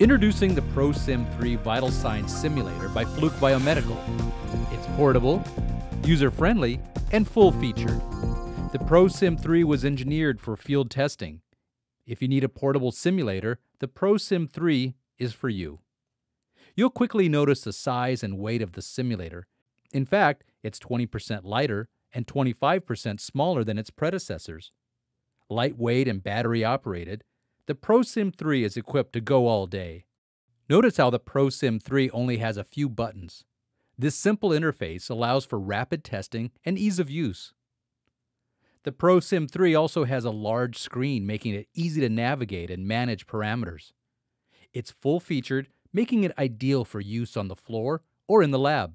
Introducing the ProSim 3 Vital Signs Simulator by Fluke Biomedical. It's portable, user friendly, and full featured. The ProSim 3 was engineered for field testing. If you need a portable simulator, the ProSim 3 is for you. You'll quickly notice the size and weight of the simulator. In fact, it's 20% lighter and 25% smaller than its predecessors. Lightweight and battery operated, the ProSim 3 is equipped to go all day. Notice how the ProSim 3 only has a few buttons. This simple interface allows for rapid testing and ease of use. The ProSim 3 also has a large screen, making it easy to navigate and manage parameters. It's full featured, making it ideal for use on the floor or in the lab.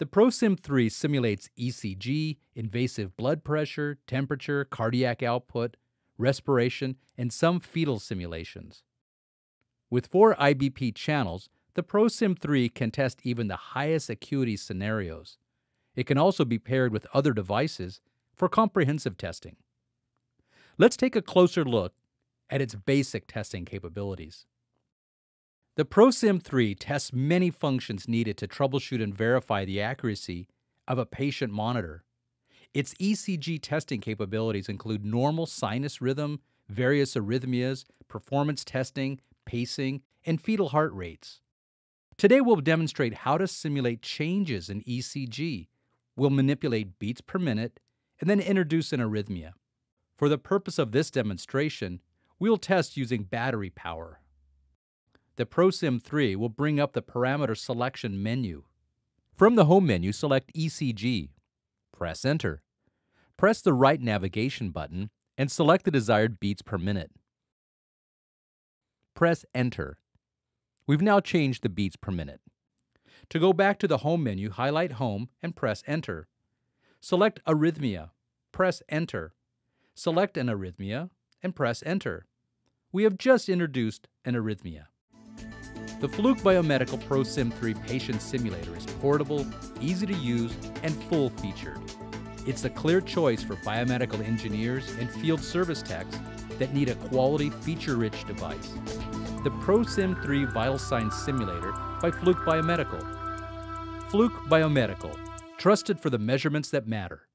The ProSim 3 simulates ECG, invasive blood pressure, temperature, cardiac output, respiration, and some fetal simulations. With four IBP channels, the ProSim 3 can test even the highest acuity scenarios. It can also be paired with other devices for comprehensive testing. Let's take a closer look at its basic testing capabilities. The ProSim 3 tests many functions needed to troubleshoot and verify the accuracy of a patient monitor its ECG testing capabilities include normal sinus rhythm, various arrhythmias, performance testing, pacing, and fetal heart rates. Today we'll demonstrate how to simulate changes in ECG. We'll manipulate beats per minute and then introduce an arrhythmia. For the purpose of this demonstration, we'll test using battery power. The ProSim 3 will bring up the parameter selection menu. From the Home menu, select ECG press Enter. Press the right navigation button and select the desired beats per minute. Press Enter. We've now changed the beats per minute. To go back to the Home menu, highlight Home and press Enter. Select Arrhythmia. Press Enter. Select an arrhythmia and press Enter. We have just introduced an arrhythmia. The Fluke Biomedical ProSim 3 Patient Simulator is portable, easy to use, and full featured. It's the clear choice for biomedical engineers and field service techs that need a quality, feature-rich device. The ProSim 3 Vital Signs Simulator by Fluke Biomedical. Fluke Biomedical, trusted for the measurements that matter.